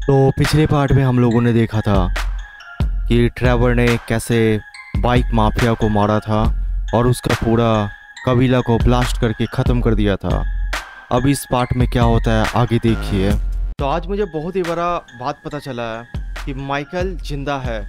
तो पिछले पार्ट में हम लोगों ने देखा था कि ट्रेवर ने कैसे बाइक माफिया को मारा था और उसका पूरा कबीला को ब्लास्ट करके ख़त्म कर दिया था। अब इस पार्ट में क्या होता है, आगे देखिए। तो आज मुझे बहुत ही बड़ा बात पता चला है कि माइकल ज़िंदा है।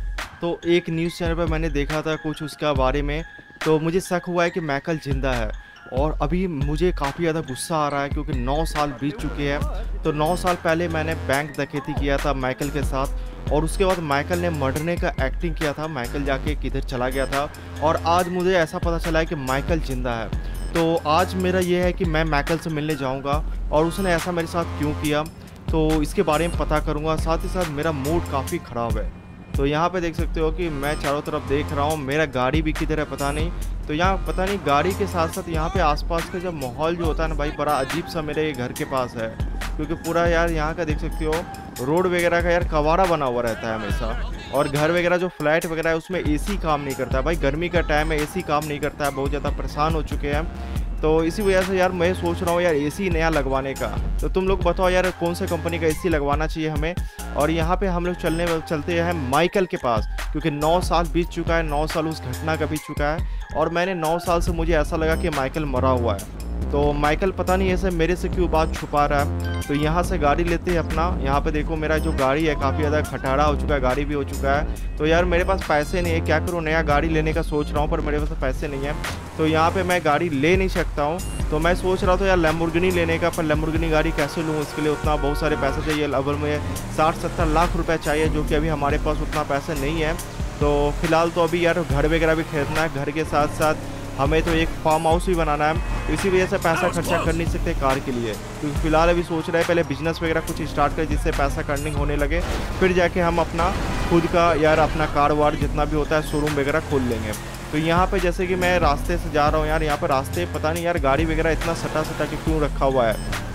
तो एक न्यूज़ चैनल पर मैंने देखा था कुछ उसका बारे में। तो मुझे शक हुआ है कि माइकल ज़िंदा है। और अभी मुझे काफ़ी ज़्यादा गुस्सा आ रहा है क्योंकि नौ साल बीत चुके हैं। तो नौ साल पहले मैंने बैंक डकैती किया था माइकल के साथ और उसके बाद माइकल ने मरने का एक्टिंग किया था। माइकल जाके किधर चला गया था और आज मुझे ऐसा पता चला है कि माइकल ज़िंदा है। तो आज मेरा ये है कि मैं माइकल से मिलने जाऊँगा और उसने ऐसा मेरे साथ क्यों किया तो इसके बारे में पता करूँगा। साथ ही साथ मेरा मूड काफ़ी ख़राब है। तो यहाँ पे देख सकते हो कि मैं चारों तरफ़ देख रहा हूँ, मेरा गाड़ी भी किधर है पता नहीं तो यहाँ पता नहीं, गाड़ी के साथ साथ यहाँ पे आसपास का जब माहौल जो होता है ना भाई, बड़ा अजीब सा मेरे घर के पास है। क्योंकि पूरा यार यहाँ का देख सकते हो, रोड वगैरह का यार कवाड़ा बना हुआ रहता है हमेशा। और घर वगैरह जो फ्लैट वगैरह है, उसमें एसी काम नहीं करता है। भाई, गर्मी का टाइम है एसी काम नहीं करता है, बहुत ज़्यादा परेशान हो चुके हैं। तो इसी वजह से यार मैं सोच रहा हूँ यार एसी नया लगवाने का। तो तुम लोग बताओ यार, कौन से कंपनी का एसी लगवाना चाहिए हमें? और यहाँ पे हम लोग चलने, चलते हैं माइकल के पास, क्योंकि नौ साल बीत चुका है, नौ साल उस घटना का बीत चुका है। और मैंने नौ साल से मुझे ऐसा लगा कि माइकल मरा हुआ है। तो माइकल पता नहीं ऐसे मेरे से क्यों बात छुपा रहा है। तो यहाँ से गाड़ी लेते हैं अपना। यहाँ पे देखो मेरा जो गाड़ी है काफ़ी ज़्यादा खटारा हो चुका है, गाड़ी भी हो चुका है। तो यार मेरे पास पैसे नहीं है, क्या करूँ? नया गाड़ी लेने का सोच रहा हूँ, पर मेरे पास पैसे नहीं है। तो यहाँ पे मैं गाड़ी ले नहीं सकता हूँ। तो मैं सोच रहा था यार लेमुर्गनी लेने का, पर लेमुर्गनी गाड़ी कैसे लूँ? इसके लिए उतना बहुत सारे पैसे चाहिए। अगर मुझे साठ सत्तर लाख रुपये चाहिए, जो कि अभी हमारे पास उतना पैसा नहीं है। तो फ़िलहाल तो अभी यार घर वगैरह भी खरीदना है घर के साथ साथ हमें तो एक फार्म हाउस भी बनाना है। इसी वजह से पैसा खर्चा कर नहीं सकते कार के लिए। क्योंकि तो फ़िलहाल अभी सोच रहे हैं पहले बिज़नेस वगैरह कुछ स्टार्ट करें जिससे पैसा कर्निंग होने लगे। फिर जाके हम अपना खुद का यार अपना कार वार जितना भी होता है शोरूम वगैरह खोल लेंगे। तो यहाँ पे जैसे कि मैं रास्ते से जा रहा हूँ यार यहाँ पर रास्ते पता नहीं यार गाड़ी वगैरह इतना सटा सटा के क्यों रखा हुआ है।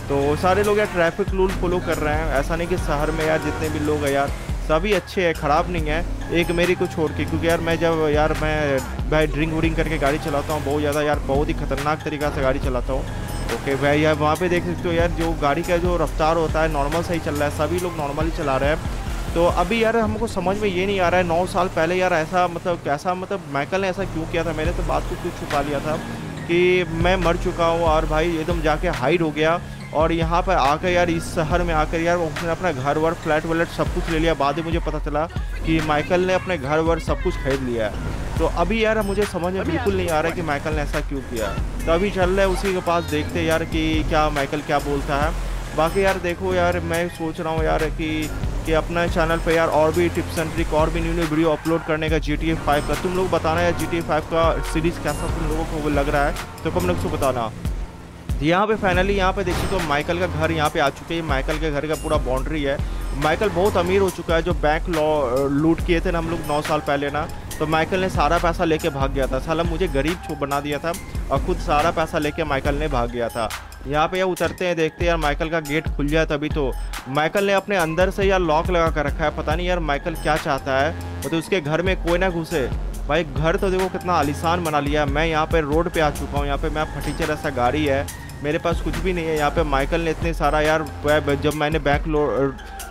तो सारे लोग यार ट्रैफ़िक रूल फॉलो कर रहे हैं। ऐसा नहीं कि शहर में यार जितने भी लोग हैं यार सभी अच्छे हैं, ख़राब नहीं है। एक मेरी को छोड़ के, क्योंकि यार मैं जब यार मैं भाई ड्रिंक वुडिंग करके गाड़ी चलाता हूँ, बहुत ज़्यादा यार, बहुत ही खतरनाक तरीका से गाड़ी चलाता हूँ। ओके भाई यार वहाँ पे देख सकते हो यार, जो गाड़ी का जो रफ्तार होता है नॉर्मल सही चल रहा है, सभी लोग नॉर्मली चला रहे हैं। तो अभी यार हमको समझ में ये नहीं आ रहा है, नौ साल पहले यार ऐसा मतलब कैसा मतलब माइकल ने ऐसा क्यों किया था? मैंने तो बात को कुछ छुपा लिया था कि मैं मर चुका हूँ और भाई एकदम जाके हाइड हो गया। और यहाँ पर आकर यार इस शहर में आकर यार उसने अपना घर वर फ्लैट व्लैट सब कुछ ले लिया। बाद में मुझे पता चला कि माइकल ने अपने घर वर सब कुछ खरीद लिया है। तो अभी यार मुझे समझ में बिल्कुल नहीं आ रहा है कि माइकल ने ऐसा क्यों किया। तो अभी चल रहे उसी के पास देखते यार कि क्या माइकल क्या बोलता है। बाकी यार देखो यार मैं सोच रहा हूँ यार कि कि अपना चैनल पे यार और भी टिप्स एंड ट्रिक और भी न्यू न्यू वीडियो अपलोड करने का जी टी फाइव का। तुम लोग बताना यार जी टी फाइव का सीरीज़ कैसा तुम लोगों को लग रहा है। तो कम लोग से बताना। यहाँ पे फाइनली यहाँ पे देखिए तो माइकल का घर यहाँ पे आ चुके हैं। माइकल के घर का पूरा बाउंड्री है। माइकल बहुत अमीर हो चुका है, जो बैंक लूट किए थे ना हम लोग नौ साल पहले ना तो माइकल ने सारा पैसा लेके भाग गया था। साला मुझे गरीब छो बना दिया था और खुद सारा पैसा लेके माइकल ने भाग गया था। यहाँ पे यार उतरते हैं, देखते हैं यार माइकल का गेट खुल जाए तभी तो। माइकल ने अपने अंदर से यार लॉक लगा कर रखा है। पता नहीं यार माइकल क्या चाहता है। तो उसके घर में कोई ना घुसे। भाई घर तो देखो कितना आलिशान बना लिया है। मैं यहाँ पर रोड पे आ चुका हूँ। यहाँ पे मैं फटीचर ऐसा गाड़ी है। मेरे पास कुछ भी नहीं है। यहाँ पे माइकल ने इतने सारा यार जब मैंने बैंक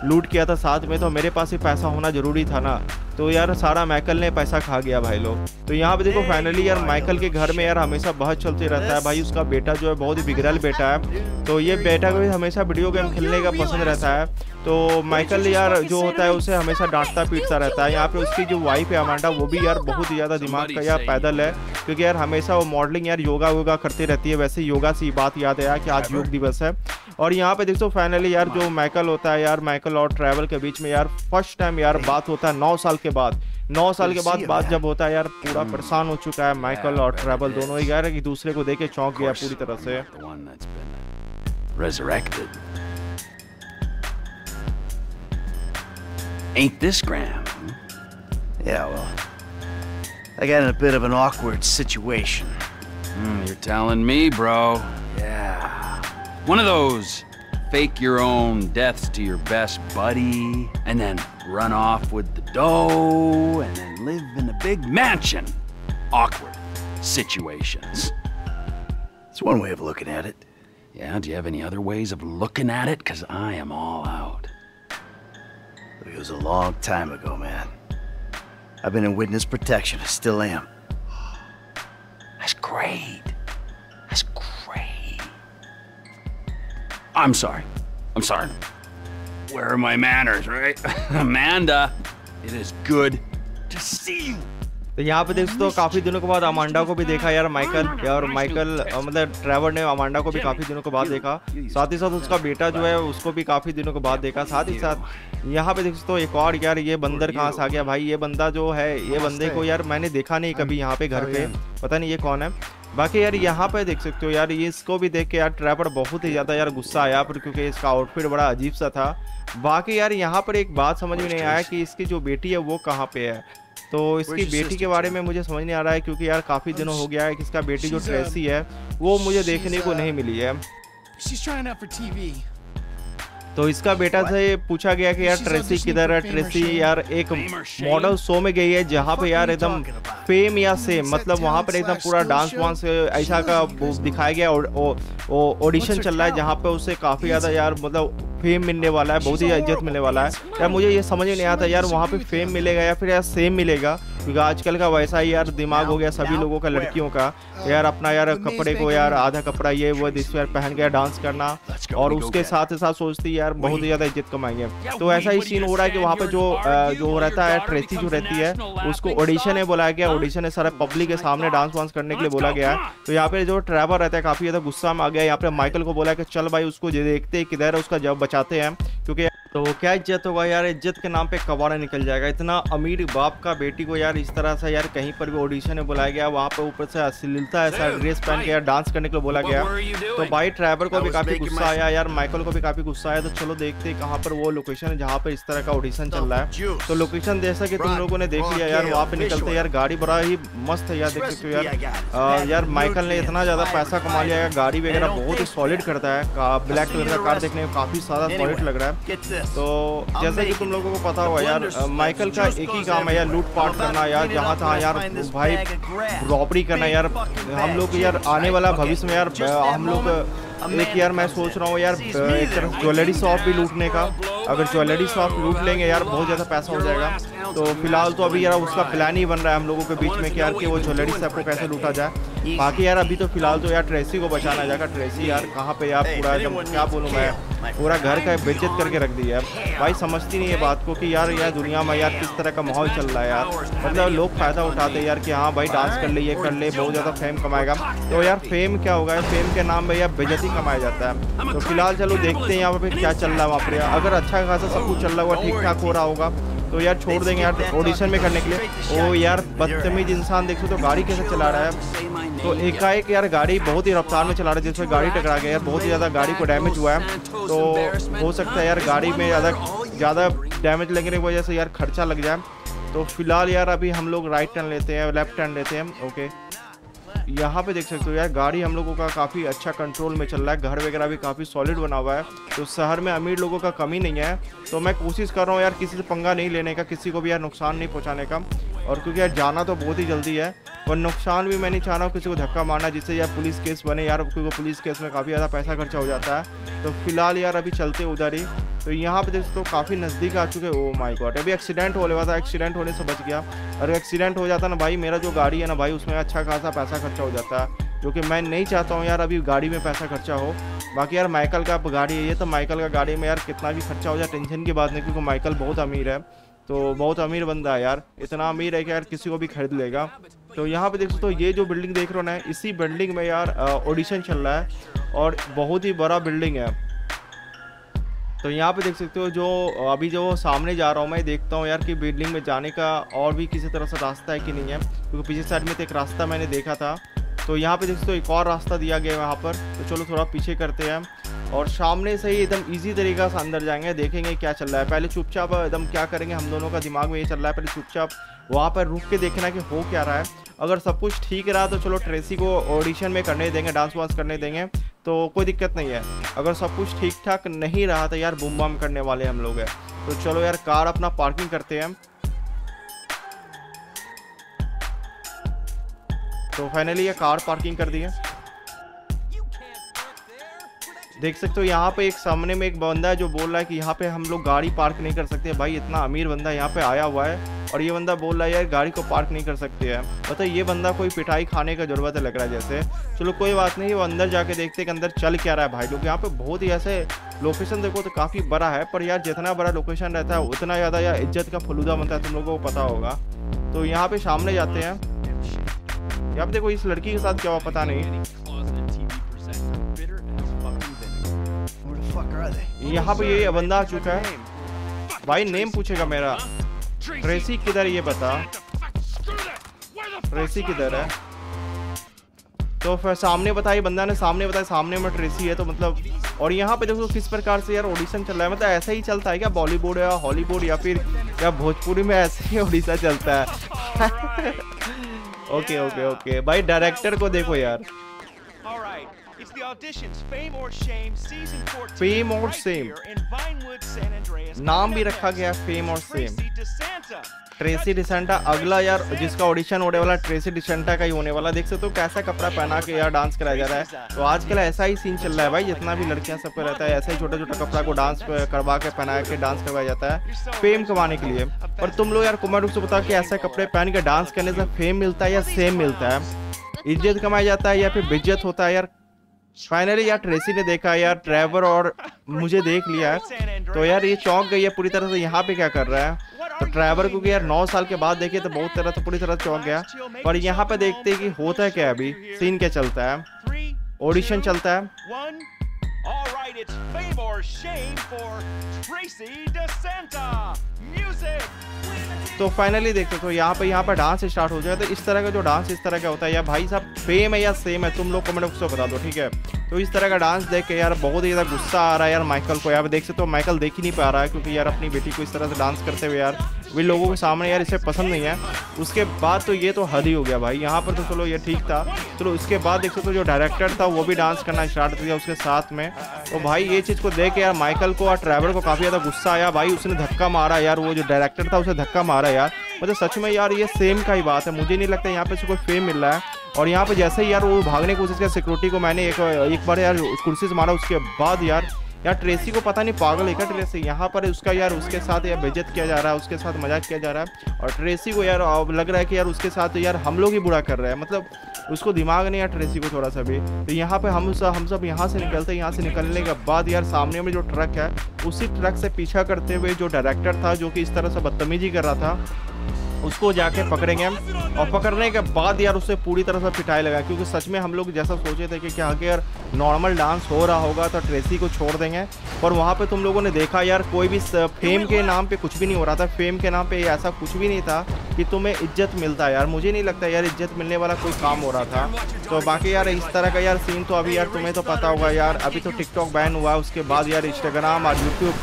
लूट किया था साथ में तो मेरे पास ही पैसा होना ज़रूरी था ना। तो यार सारा माइकल ने पैसा खा गया भाई लोग। तो यहाँ पे देखो फाइनली यार माइकल के घर में यार हमेशा बहुत चलते रहता है भाई। उसका बेटा जो है, बहुत ही बिगड़ल बेटा है। तो ये बेटा को भी हमेशा वीडियो गेम खेलने का पसंद रहता है। तो माइकल यार जो होता है, उसे हमेशा डांटता पीटता रहता है। यहाँ पे उसकी जो वाइफ है अमांडा वो भी यार बहुत ही ज़्यादा दिमाग का यार पैदल है। क्योंकि यार हमेशा वो मॉडलिंग यार योगा वोगा करती रहती है। वैसे योगा से बात याद है कि आज योग दिवस है। और यहाँ पे देखो फाइनली यार जो माइकल होता है यार माइकल और ट्रैवल के बीच में यार फ़र्स्ट टाइम यार बात होता है नौ साल के बाद नौ साल के बाद बात जब होता है यार पूरा hmm. परेशान हो चुका है माइकल और ट्रैवल दोनों ही यार एक दूसरे को देखे चौंक गया पूरी तरह से resurrected. Ain't this Graham? Yeah, well, I got in a bit of an awkward situation. Mm, you're telling me, bro. Yeah. One of those fake your own deaths to your best buddy, and then run off with the dough, and then live in a big mansion. Awkward situations. It's one way of looking at it. Yeah, do you have any other ways of looking at it? Because I am all out. It was a long time ago, man. I've been in witness protection. I still am. That's great. I'm sorry. I'm sorry. Where are my manners, right? Amanda, it is good to see you. तो यहाँ पे देख तो काफ़ी दिनों के बाद Amanda को भी देखा यार माइकल यार माइकल मतलब ट्रेवर ने अमांडा को भी काफ़ी दिनों के बाद देखा साथ ही साथ उसका बेटा जो है उसको भी काफ़ी दिनों के बाद देखा साथ ही साथ यहाँ पे देख तो एक और यार ये बंदर कहाँ से आ गया भाई ये बंदा जो है ये बंदे को यार मैंने देखा नहीं कभी यहाँ पे घर पे पता नहीं ये कौन है बाकी यार यहाँ पे देख सकते हो यार ये इसको भी देख के यार ट्रैपर बहुत ही ज़्यादा यार गुस्सा आया पर क्योंकि इसका आउटफिट बड़ा अजीब सा था। बाकी यार यहाँ पर एक बात समझ में नहीं आया कि इसकी जो बेटी है वो कहाँ पे है। तो इसकी बेटी के बारे में मुझे समझ नहीं आ रहा है क्योंकि यार काफ़ी दिनों हो गया है कि इसका बेटी जो ट्रेसी है वो मुझे देखने को नहीं मिली है। तो इसका बेटा से पूछा गया कि यार ट्रेसी किधर है? ट्रेसी यार एक मॉडल शो में गई है जहाँ पे यार एकदम फेम या सेम मतलब वहाँ पर एकदम पूरा डांस वांस ऐसा का दिखाया गया ऑडिशन चल रहा है जहाँ पे उसे काफ़ी ज़्यादा यार मतलब फेम मिलने वाला है बहुत ही इज़्ज़त मिलने वाला है। यार मुझे ये समझ में नहीं आता यार वहाँ पे फेम मिलेगा या फिर यार सेम मिलेगा। क्योंकि आजकल का वैसा ही यार दिमाग हो गया सभी लोगों का लड़कियों का। यार अपना यार कपड़े को यार आधा कपड़ा ये वो दिस यार पहन के डांस करना और उसके साथ ही साथ सोचती यार बहुत ही ज़्यादा इज़्ज़त कमाएँगे। तो ऐसा ही सीन हो रहा है कि वहाँ पे जो जो रहता है ट्रेसी जो रहती है उसको ऑडिशन में बुलाया गया ऑडिशन में सारा पब्लिक के सामने डांस वांस करने के लिए बोला गया। है तो यहाँ पे जो ट्रैवल रहता है काफ़ी ज़्यादा गुस्सा में आ गया। यहाँ पे माइकल को बोला कि चल भाई उसको देखते किधर है उसका जब बचाते हैं क्योंकि तो क्या इज़्ज़त होगा यार? इज़्ज़त के नाम पे कबाड़ा निकल जाएगा। इतना अमीर बाप का बेटी को यार इस तरह से यार कहीं पर भी ऑडिशन में बुलाया गया वहाँ पे ऊपर से अश्लीलता ऐसा ड्रेस पहन के यार डांस करने के लिए बोला गया। तो भाई ड्राइवर को भी काफ़ी गुस्सा आया यार माइकल को भी काफ़ी गुस्सा आया। तो चलो देखते कहाँ पर वो लोकेशन है जहाँ पर इस तरह का ऑडिशन चल रहा है। तो लोकेशन जैसा कि तुम लोगों ने देख लिया यार वहाँ पे निकलते यार गाड़ी बड़ा ही मस्त है यार देख सकते हो यार। यार माइकल ने इतना ज़्यादा पैसा कमा लिया गाड़ी वगैरह बहुत ही सॉलिड करता है ब्लैक कलर का कार देखने में काफ़ी ज़्यादा सॉलिड लग रहा है। तो जैसे कि तुम लोगों को पता होगा यार माइकल का एक ही काम है यार लूट पाट करना यार जहाँ था यार भाई रॉबरी करना यार हम लोग यार आने वाला भविष्य में यार हम लोग एक यार मैं सोच रहा हूँ यार एक तरफ़ ज्वेलरी शॉप भी लूटने का। अगर ज्वेलरी शॉप लूट लेंगे यार बहुत ज़्यादा पैसा हो जाएगा। तो फ़िलहाल तो अभी यार उसका प्लान ही बन रहा है हम लोगों के बीच में कि यार कि वो ज्वेलरी शॉप को कैसे लूटा जाए। बाकी यार अभी तो फ़िलहाल तो यार ट्रेसी को बचाना जाएगा ट्रेसी यार कहाँ पे यार पूरा एकदम क्या बोलूँ मैं? पूरा घर का बेचत करके रख दिया है भाई समझती नहीं है बात को कि यार यार दुनिया में यार किस तरह का माहौल चल रहा है यार। मतलब लोग फ़ायदा उठाते हैं यार कि हाँ भाई डांस कर ले ये कर ले बहुत ज़्यादा फेम कमाएगा। तो यार फेम क्या होगा फेम के नाम में यार बेजती कमाया जाता है। तो फ़िलहाल चलो देखते हैं यहाँ पर क्या चल रहा है वहाँ पर अगर अच्छा खासा सब कुछ चल रहा होगा ठीक ठाक हो रहा होगा। तो यार छोड़ देंगे यार ऑडिशन में करने के लिए। ओ यार, बदतमीज इंसान देख सो तो गाड़ी कैसे चला रहा है। तो एकाएक यार गाड़ी बहुत ही रफ्तार में चला रहा है, जिसमें गाड़ी टकरा गया यार बहुत ही ज़्यादा गाड़ी को डैमेज हुआ है। तो हो सकता है यार गाड़ी में ज़्यादा ज़्यादा डैमेज लगने की वजह से यार खर्चा लग जाए। तो फ़िलहाल यार अभी हम लोग राइट टर्न लेते हैं लेफ़्ट टर्न लेते हैं ओके यहाँ पे देख सकते हो यार, गाड़ी हम लोगों का काफ़ी अच्छा कंट्रोल में चल रहा है, घर वगैरह भी काफ़ी सॉलिड बना हुआ है तो शहर में अमीर लोगों का कमी नहीं है तो मैं कोशिश कर रहा हूँ यार किसी से पंगा नहीं लेने का, किसी को भी यार नुकसान नहीं पहुँचाने का। और क्योंकि यार जाना तो बहुत ही जल्दी है, और नुकसान भी मैं नहीं चाह रहा हूँ किसी को धक्का मारना, जिससे यार पुलिस केस बने। यार क्योंकि पुलिस केस में काफ़ी ज़्यादा पैसा खर्चा हो जाता है। तो फ़िलहाल यार अभी चलते उधर ही। तो यहाँ पे देखो तो काफ़ी नज़दीक आ चुके ओ माय गॉड अभी एक्सीडेंट होने वाला था एक्सीडेंट होने से बच गया। अगर एक्सीडेंट हो जाता ना भाई, मेरा जो गाड़ी है ना भाई, उसमें अच्छा खासा पैसा खर्चा हो जाता है, जो कि मैं नहीं चाहता हूँ यार अभी गाड़ी में पैसा खर्चा हो। बाकी यार माइकल का गाड़ी है ये तो माइकल का गाड़ी में यार कितना भी खर्चा हो जाए, टेंशन की बात नहीं, क्योंकि माइकल बहुत अमीर है। तो बहुत अमीर बंदा है यार, इतना अमीर है कि यार किसी को भी खरीद लेगा। तो यहाँ पे देख सकते हो, ये जो बिल्डिंग देख रहे हो ना, इसी बिल्डिंग में यार ऑडिशन चल रहा है और बहुत ही बड़ा बिल्डिंग है। तो यहाँ पे देख सकते हो जो, अभी जो सामने जा रहा हूँ मैं, देखता हूँ यार कि बिल्डिंग में जाने का और भी किसी तरह से रास्ता है कि नहीं है, क्योंकि तो पीछे साइड में तो एक रास्ता मैंने देखा था। तो यहाँ पे देख सकते हो, एक और रास्ता दिया गया है वहाँ पर। तो चलो थोड़ा पीछे करते हैं। और सामने से ही एकदम इजी तरीका से अंदर जाएँगे, देखेंगे क्या चल रहा है। पहले चुपचाप एकदम क्या करेंगे, हम दोनों का दिमाग में ये चल रहा है, पहले चुपचाप वहाँ पर रुक के देखना कि हो क्या रहा है। अगर सब कुछ ठीक रहा तो चलो ट्रेसी को ऑडिशन में करने देंगे डांस वांस करने देंगे तो कोई दिक्कत नहीं है। अगर सब कुछ ठीक ठाक नहीं रहा तो यार बुम बम करने वाले हम लोग हैं। तो चलो यार, कार अपना पार्किंग करते हैं। तो फाइनली ये कार पार्किंग कर दी है। देख सकते हो, यहाँ पे एक सामने में एक बंदा है जो बोल रहा है कि यहाँ पे हम लोग गाड़ी पार्क नहीं कर सकते। भाई, इतना अमीर बंदा यहाँ पे आया हुआ है और ये बंदा बोल रहा है, यार, गाड़ी को पार्क नहीं कर सकते हैं। मतलब ये बंदा कोई पिटाई खाने का ज़रूरत है लग रहा है जैसे। चलो, कोई बात नहीं, वो अंदर जाके देखते कि अंदर चल क्या रहा है भाई लोग। यहाँ पे बहुत ही ऐसे लोकेशन देखो तो काफ़ी बड़ा है, पर यार, जितना बड़ा लोकेशन रहता है, उतना ज़्यादा यार इज़्ज़त का फलूदा बनता है, तुम लोगों को पता होगा। तो यहाँ पे सामने जाते हैं। यहाँ पे देखो, इस लड़की के साथ क्या हुआ पता नहीं। यहाँ पे ये बंदा आ चुका है। भाई नेम पूछेगा मेरा। ट्रेसी किधर ये बता। ट्रेसी किधर है? तो फिर सामने बताइए, बंदा ने सामने बताया, सामने में ट्रेसी है तो मतलब और यहाँ पे देखो किस प्रकार से यार ऑडिशन चल रहा है। मतलब ऐसा ही चलता है क्या? बॉलीवुड या हॉलीवुड या फिर क्या भोजपुरी में ऐसे ही ऑडिशन चलता है? ओके ओके ओके भाई डायरेक्टर को देखो यार। Auditions Fame or Shame season 14. Fame or right here in Vinewood, San Andreas. नाम भी रखा गया next, फेम और सेम ट्रेसी डिसेंटा अगला यार जिसका ऑडिशन होने वाला ट्रेसी डिसेंटा का ही होने वाला। देख सकते हो कैसा कपड़ा पहना के यार डांस कराया जा रहा है। तो आजकल ऐसा ही सीन चल रहा है भाई जितना भी लड़कियाँ सबको रहता है ऐसा ही छोटा छोटा कपड़ा को डांस करवा के पहना के डांस करवाया जाता है फेम कमाने के लिए। पर तुम लोग यार कमेंट से बताओ कि ऐसे कपड़े पहन के डांस करने से फेम मिलता है या सेम मिलता है? इज़्ज़त कमाया जाता है या फिर बेइज्जत होता है यार? फाइनली यार ट्रेसी ने देखा, यार ट्रेवर और मुझे देख लिया तो यार, ये चौंक गई है पूरी तरह से, यहाँ पे क्या कर रहा है? तो ड्राइवर क्योंकि यार, नौ साल के बाद देखे तो बहुत तरह से पूरी तरह चौंक गया। पर यहाँ पे देखते हैं कि होता है क्या अभी? सीन क्या चलता है? ऑडिशन चलता है. All right, it's Fame or Shame for Tracy DeSanta. Music. तो फाइनली देखते तो यहाँ पे यहाँ पे डांस स्टार्ट हो जाए तो इस तरह का जो डांस इस तरह का होता है या भाई साहब फेम है या सेम है तुम लोग कमेंट बॉक्स में बता दो ठीक है? तो इस तरह का डांस देख के यार बहुत ही ज़्यादा गुस्सा आ रहा है यार माइकल को। यार देख सकते हो माइकल देख ही नहीं पा रहा है क्योंकि यार अपनी बेटी को इस तरह से डांस करते हुए यार वे लोगों के सामने यार इसे पसंद नहीं है। उसके बाद तो ये तो हद ही हो गया भाई। यहाँ पर तो चलो ये ठीक था। चलो उसके बाद देख सकते हो जो डायरेक्टर था वो भी डांस करना स्टार्ट कर दिया उसके साथ में। तो भाई ये चीज़ को देख के यार माइकल को और ट्रैवल को काफ़ी ज़्यादा गुस्सा आया। भाई उसने धक्का मारा यार, वो जो डायरेक्टर था उसे धक्का मारा यार। मतलब सच में यार ये सेम का ही बात है। मुझे नहीं लगता यहाँ पे उसको कोई फेम मिल रहा है। और यहाँ पे जैसे ही यार वो भागने की कोशिश किया सिक्योरिटी को मैंने एक एक बार यार कुर्सी से मारा, उसके बाद यार यार ट्रेसी को पता नहीं, पागल है क्या ट्रेसी यहाँ पर उसका यार, उसके साथ यार बेजत किया जा रहा है, उसके साथ मज़ाक किया जा रहा है। और ट्रेसी को यार लग रहा है कि यार उसके साथ यार हम लोग ही बुरा कर रहे हैं। मतलब उसको दिमाग नहीं है ट्रेसी को थोड़ा सा भी। तो यहाँ पे हम सब हम सब यहाँ से निकलते हैं, यहाँ से निकलने के बाद यार सामने में जो ट्रक है, उसी ट्रक से पीछा करते हुए जो डायरेक्टर था, जो कि इस तरह से बदतमीजी कर रहा था उसको जाके पकड़ेंगे हम। और पकड़ने के बाद यार उसे पूरी तरह से पिटाई लगा, क्योंकि सच में हम लोग जैसा सोचे थे कि क्या यार नॉर्मल डांस हो रहा होगा तो ट्रेसी को छोड़ देंगे। पर वहाँ पे तुम लोगों ने देखा यार, कोई भी फेम के नाम पे कुछ भी नहीं हो रहा था। फेम के नाम पे ऐसा कुछ भी नहीं था। कि तुम्हें इज़्ज़त मिलता है यार। मुझे नहीं लगता यार इज़्ज़त मिलने वाला कोई काम हो रहा था। तो बाकी यार इस तरह का यार सीन तो अभी यार तुम्हें तो पता होगा यार। अभी तो टिकटॉक बैन हुआ है उसके बाद यार इंस्टाग्राम और यूट्यूब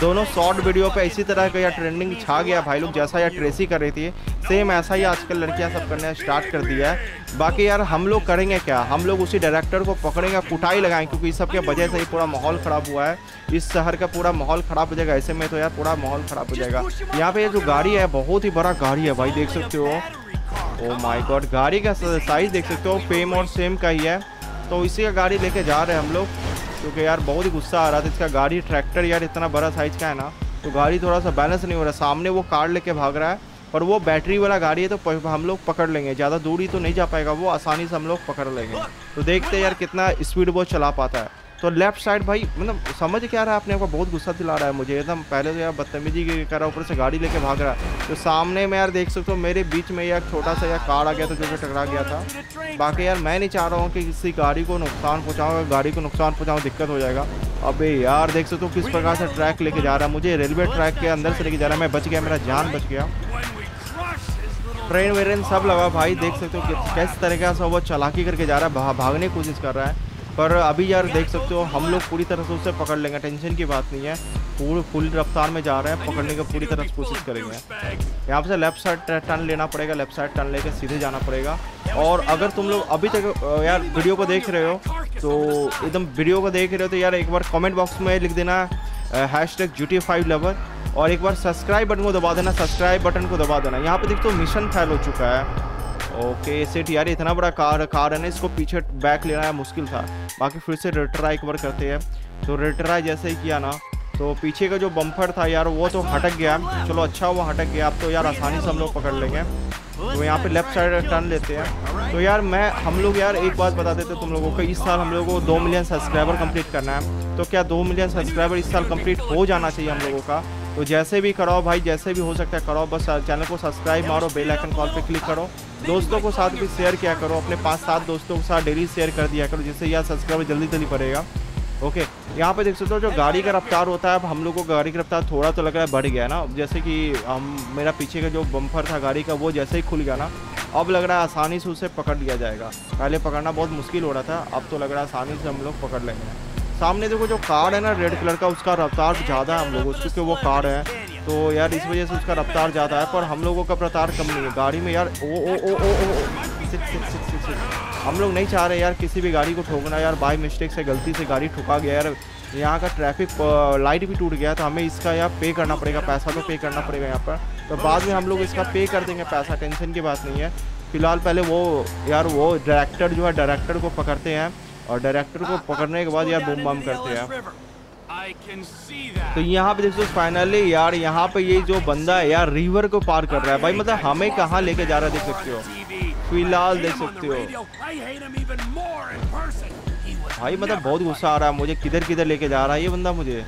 दोनों शॉर्ट वीडियो पे इसी तरह का यार ट्रेंडिंग छा गया भाई लोग, जैसा यार ट्रेसी कर रही थी। सेम ऐसा ही आजकल लड़कियाँ सब करना स्टार्ट कर दिया है। बाकी यार हम लोग करेंगे क्या? हम लोग उसी डायरेक्टर को पकड़ेंगे, कुटाई लगाएँगे क्योंकि इस सब के वजह से ही पूरा माहौल ख़राब हुआ है। इस शहर का पूरा माहौल ख़राब हो जाएगा, ऐसे में तो यार पूरा माहौल ख़राब हो जाएगा। यहाँ पे ये जो गाड़ी है, बहुत ही बड़ा गाड़ी है भाई देख सकते हो। ओ माय गॉड गाड़ी का साइज़ देख सकते हो फेम और सेम का ही है। तो इसी का गाड़ी लेके जा रहे हैं हम लोग, क्योंकि यार बहुत ही गुस्सा आ रहा था इसका गाड़ी ट्रैक्टर यार इतना बड़ा साइज़ का है ना तो गाड़ी थोड़ा सा बैलेंस नहीं हो रहा। सामने वो कार लेके भाग रहा है, पर वो बैटरी वाला गाड़ी है तो हम लोग पकड़ लेंगे। ज़्यादा दूरी तो नहीं जा पाएगा, वो आसानी से हम लोग पकड़ लेंगे। तो देखते हैं यार कितना स्पीड वो चला पाता है। तो लेफ़्ट साइड भाई मतलब समझ क्या रहा है अपने को? बहुत गुस्सा दिला रहा है मुझे। एकदम पहले तो यार बदतमीजी कर रहा ऊपर से गाड़ी लेके भाग रहा है। तो सामने में यार देख सकते हो, मेरे बीच में यार छोटा सा यार कार आ गया था जो टकरा गया था। बाकी यार मैं नहीं चाह रहा हूँ कि किसी गाड़ी को नुकसान पहुँचाऊँ गाड़ी को नुकसान पहुँचाऊँ, दिक्कत हो जाएगा। अबे यार देख सकते हो किस प्रकार से ट्रैक लेके जा रहा है। मुझे रेलवे ट्रैक के अंदर से लेके जा रहा है। मैं बच गया, मेरा जान बच गया। ट्रेन वेरेन सब लगा, भाई देख सकते हो किस तरीके से वो चलाकी करके जा रहा है भागने की कोशिश कर रहा है। पर अभी यार देख सकते हो, हम लोग पूरी तरह से उसे पकड़ लेंगे, टेंशन की बात नहीं है। पूरी फुल रफ्तार में जा रहे हैं, पकड़ने की पूरी तरह से कोशिश करेंगे। यहाँ से लेफ़्ट साइड टर्न लेना पड़ेगा, लेफ़्ट साइड टर्न लेके सीधे जाना पड़ेगा। और अगर तुम लोग अभी तक यार वीडियो को देख रहे हो तो एकदम वीडियो को देख रहे हो तो यार एक बार कमेंट बॉक्स में लिख देना hash tag G T five lover और एक बार सब्सक्राइब बटन को दबा देना सब्सक्राइब बटन को दबा देना। यहाँ पे देखते हो मिशन फैल हो चुका है। ओके सेट यार, इतना बड़ा कार कार है ना, इसको पीछे बैक लेना है, मुश्किल था। बाकी फिर से रिट्राई एक बार करते हैं। तो रिट्राई जैसे ही किया ना तो पीछे का जो बम्पर था यार, वो तो हटक गया। चलो अच्छा वो हटक गया। अब तो यार आसानी से हम लोग पकड़ लेंगे। तो यहाँ पे लेफ़्ट साइड टर्न लेते हैं। तो यार, मैं, हम लोग यार, एक बात बता देते तुम लोगों को, इस साल हम लोगों को दो मिलियन सब्सक्राइबर कंप्लीट करना है। तो क्या दो मिलियन सब्सक्राइबर इस साल कंप्लीट हो जाना चाहिए हम लोगों का? तो जैसे भी कराओ भाई, जैसे भी हो सकता है कराओ, बस चैनल को सब्सक्राइब मारो बेल आइकन कॉल पे क्लिक करो। दोस्तों को साथ भी शेयर किया करो, अपने पाँच सात दोस्तों के साथ डेली शेयर कर दिया करो, जिससे यह सब्सक्राइबर जल्दी जल्दी पड़ेगा। ओके यहाँ पे देख सकते हो जो गाड़ी का रफ्तार होता है, अब हम लोग को गाड़ी का रफ्तार थोड़ा तो लग रहा है बढ़ गया ना। जैसे कि हम, मेरा पीछे का जो बम्पर था गाड़ी का, वो जैसे ही खुल गया ना, अब लग रहा है आसानी से उसे पकड़ लिया जाएगा। पहले पकड़ना बहुत मुश्किल हो रहा था, अब तो लग रहा है आसानी से हम लोग पकड़ लेंगे। सामने देखो जो कार है ना रेड कलर का, उसका रफ्तार ज़्यादा है हम लोगों क्योंकि वो कार है। तो यार इस वजह से उसका रफ्तार ज़्यादा है, पर हम लोगों का रफ्तार कम नहीं है। गाड़ी में यार, ओ ओ ओ ओ ओ हम लोग नहीं चाह रहे यार किसी भी गाड़ी को ठोकना, यार बाई मिस्टेक से गलती से गाड़ी ठुका गया यार। यहाँ का ट्रैफ़िक लाइट भी टूट गया तो हमें इसका यार पे करना पड़ेगा, पैसा तो पे करना पड़ेगा यहाँ पर। तो बाद में हम लोग इसका पे कर देंगे, पैसा टेंशन की बात नहीं है। फ़िलहाल पहले वो, यार वो डायरेक्टर जो है डायरेक्टर को पकड़ते हैं। और डायरेक्टर को पकड़ने के बाद यार बम बम करते हैं तो यहाँ पे देखो फाइनली यार यहाँ पे ये जो बंदा है यार रिवर को पार कर रहा है। भाई मतलब हमें कहाँ लेके जा रहा है देख सकते हो। फ़िलहाल देख सकते हो। भाई मतलब बहुत गुस्सा आ रहा है मुझे, किधर किधर लेके जा रहा है ये बंदा मुझे।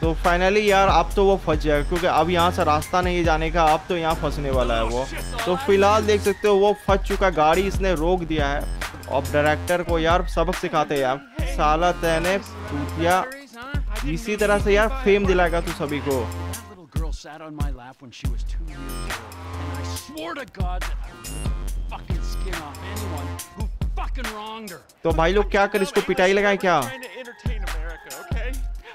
तो फाइनली यार, अब तो वो फंस जाएगा, क्योंकि अब यहाँ से रास्ता नहीं जाने का, अब तो यहाँ फंसने वाला है वो। तो फ़िलहाल देख सकते हो, वो फंस चुका गाड़ी इसने रोक दिया है। अब डायरेक्टर को यार सबक सिखाते यार। साला तैने पूछिया इसी तरह से यार फेम दिलाएगा तू सभी को। तो भाई लोग क्या कर इसको पिटाई लगाए क्या?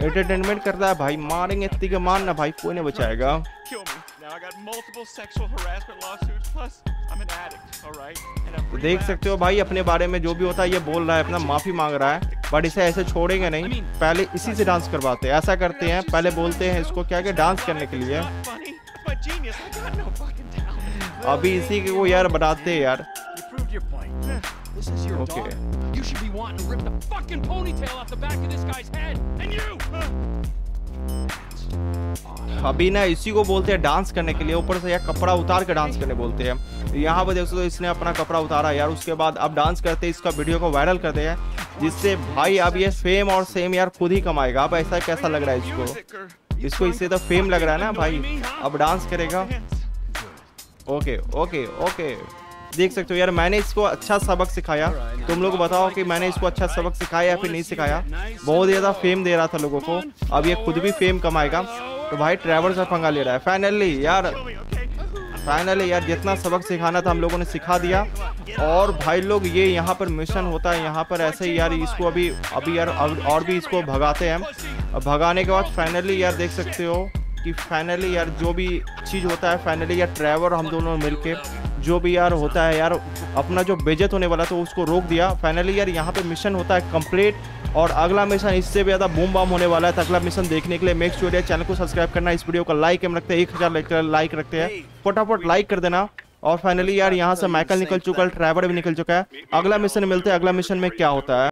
एंटरटेनमेंट करता है भाई मारेंगे इतनी के मारना भाई कोई नहीं बचाएगा। देख सकते हो भाई अपने बारे में जो भी होता है ये बोल रहा है अपना माफ़ी मांग रहा है बट इसे ऐसे छोड़ेंगे नहीं। पहले इसी से डांस करवाते हैं ऐसा करते हैं पहले बोलते हैं इसको क्या क्या डांस करने के लिए। अभी इसी को यार बनाते हैं यार। ओके अभी ना इसी को बोलते हैं डांस करने के लिए। ऊपर से यार कपड़ा उतार के डांस करने बोलते हैं। यहाँ पर देखो तो इसने अपना कपड़ा उतारा यार। उसके बाद अब डांस करते इसका वीडियो को वायरल करते हैं, जिससे भाई अब ये फेम और सेम यार खुद ही कमाएगा। अब ऐसा कैसा लग रहा है इसको? इसको इससे तो फेम लग रहा है ना भाई। अब डांस करेगा। ओके ओके ओके देख सकते हो यार, मैंने इसको अच्छा सबक सिखाया। तुम लोग बताओ कि मैंने इसको अच्छा सबक सिखाया या फिर नहीं सिखाया। बहुत ज़्यादा फेम दे रहा था लोगों को। अब ये खुद भी फेम कमाएगा। तो भाई ट्रैवल से पंगा ले रहा है। फाइनली यार? फाइनली यार, जितना सबक सिखाना था, हम लोगों ने सिखा दिया। और भाई लोग, ये यहाँ पर मिशन होता है। यहाँ पर ऐसे ही, यार, इसको अभी अभी, यार, और भी इसको भगाते हैं भगाने के बाद फाइनली यार, देख सकते हो कि फाइनली यार, जो भी चीज़ होता है फाइनली यार ट्रैवल हम दोनों मिलके जो भी यार होता है यार, अपना जो बेजत होने वाला था, उसको रोक दिया। फाइनली यार, यहाँ पे मिशन होता है कंप्लीट और अगला मिशन इससे भी ज़्यादा बूम बाम होने वाला है। तो अगला मिशन देखने के लिए मेक श्योर चैनल को सब्सक्राइब करना। इस वीडियो का लाइक हम रखते हैं, एक हज़ार लाइक रखते हैं। फटाफट लाइक कर देना। और फाइनली यार, यहाँ से माइकल निकल चुका है ड्राइवर भी निकल चुका है। अगला मिशन मिलते हैं, अगला मिशन में क्या होता है?